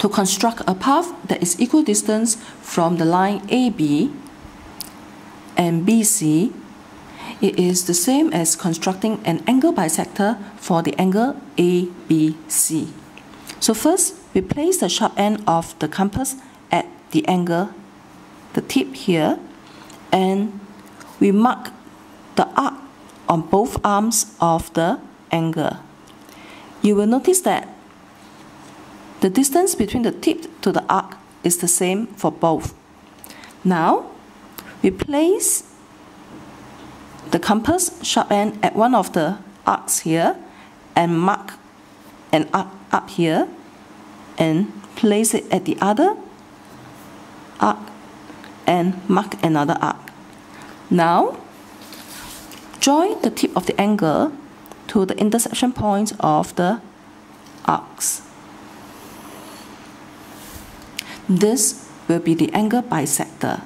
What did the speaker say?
To construct a path that is equidistant from the line AB and BC, it is the same as constructing an angle bisector for the angle ABC. So first, we place the sharp end of the compass at the angle, the tip here, and we mark the arc on both arms of the angle. You will notice that the distance between the tip to the arc is the same for both. Now, we place the compass sharp end at one of the arcs here and mark an arc up here and place it at the other arc and mark another arc. Now, join the tip of the angle to the intersection point of the arcs. This will be the angle bisector.